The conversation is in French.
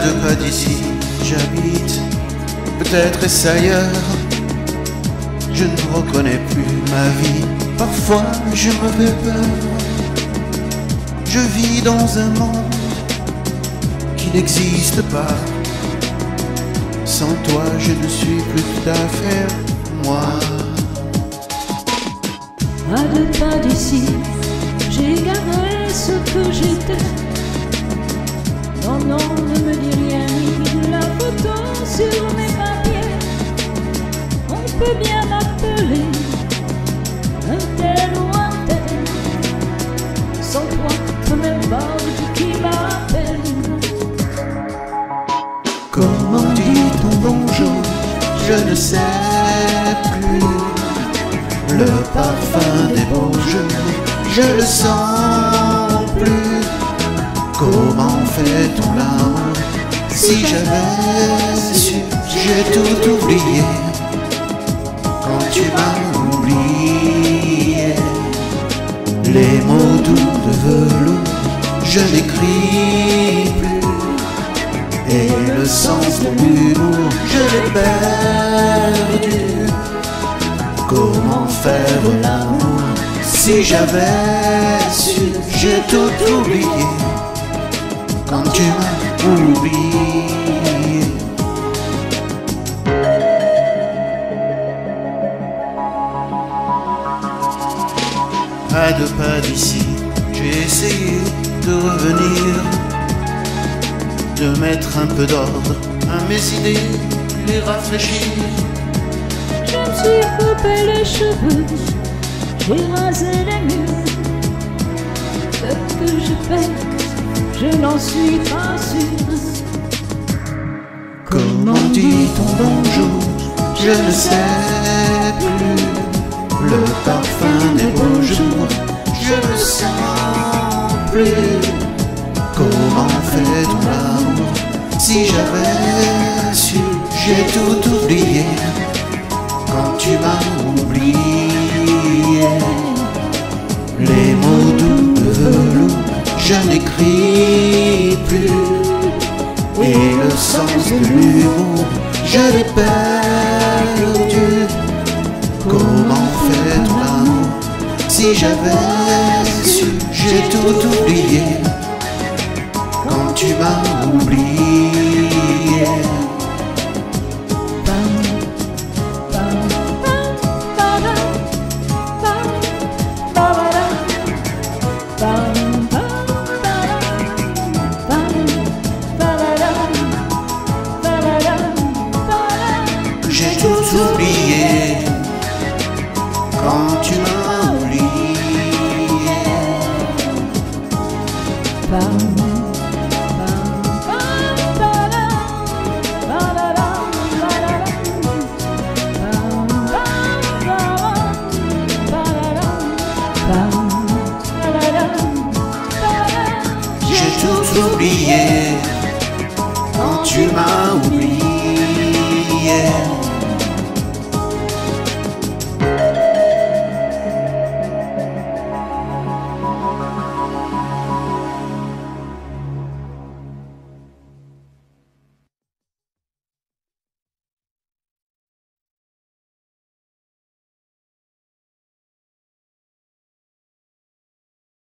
deux pas d'ici, j'habite, peut-être est-ce ailleurs. Je ne reconnais plus ma vie, parfois je me fais peur. Je vis dans un monde qui n'existe pas. Sans toi, je ne suis plus tout à fait moi. À deux pas d'ici, j'ai ce que j'étais. Non, non, bonjour Je ne sais plus. Le parfum des beaux jours, je le sens plus. Comment fait-on l'amour Si j'avais su, j'ai tout oublié. Quand tu m'as oublié, les mots doux de velours, je n'écris plus. Et le sens de l'humour, perdu. Comment faire l'amour si j'avais su, j'ai tout oublié. Quand tu m'as oublié. À deux pas d'ici, j'ai essayé de revenir de mettre un peu d'ordre à mes idées, les rafraîchir. Je me suis coupé les cheveux, j'ai rasé les murs. Ce que je fais, je n'en suis pas sûr. Comment dit-on bonjour? Je ne sais plus. Le parfum des beaux jours, je ne sens plus. Comment fait-on l'amour Si j'avais su, j'ai tout oublié. Quand tu m'as oublié, les mots doux de velours, je n'écris plus. Et le sens de l'humour, je l'ai perdu. Comment fait-on l'amour Si j'avais su, j'ai tout oublié. Quand tu m'as oublié. J'ai tout oublié quand tu m'as oublié.